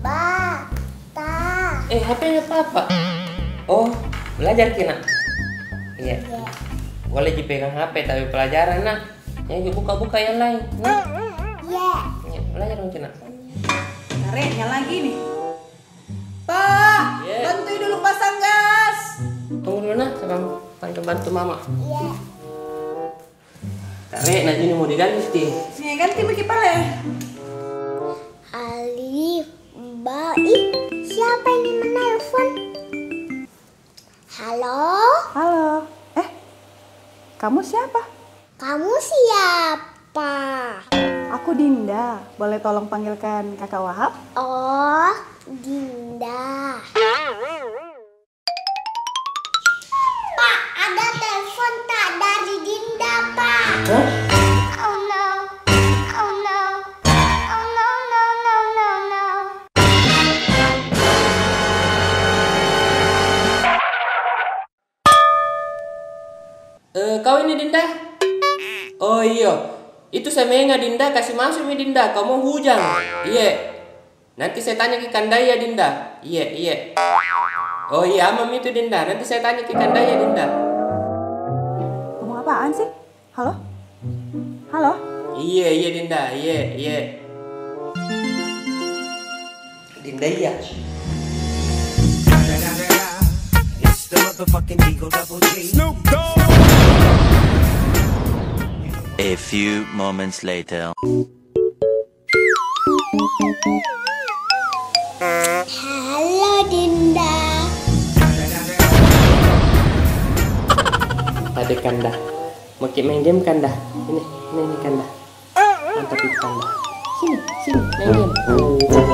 Ba, ta. Eh, HP-nya papa. Oh, belajar kina. Iya. Ya. Boleh dipegang HP tapi pelajaran nak. Yang buka-buka yang lain. Nah, Ya. ya, belajar mungkin nak. Karetnya lagi nih. Pak, Iya. bantuin dulu pasang gas. Tunggu dulu nah, saya panggil bantu mama. Ya. Tarik, nah ini mau diganti. Nih, ganti bagi pale. Alif, Halo, Halo. Eh, kamu siapa? kamu siapa? Aku Dinda. Boleh tolong panggilkan kakak Wahab? Oh, Dinda. Pak, ada telepon tak dari Dinda, Pak? Hah? Eh, kau ini Dinda? Oh iya, itu saya menga Dinda kasih masuk nih Dinda. Kau mau hujan? Iya. Nanti saya tanya ke Kandaya Dinda. Iya iya. Oh iya, amam itu Dinda. Nanti saya tanya ke Kandaya Dinda. Ngomong apaan sih? Halo? Halo? Iya iya Dinda. Iya iya. Dinda iya. It's the motherfucking Eagle Double G. Snoop Dogg. A few moments later. Halo Dinda. Ada Kanda. Mau kita main game Kanda. Ini ini ini Kanda. Mantap itu Kanda. Sini sini main game.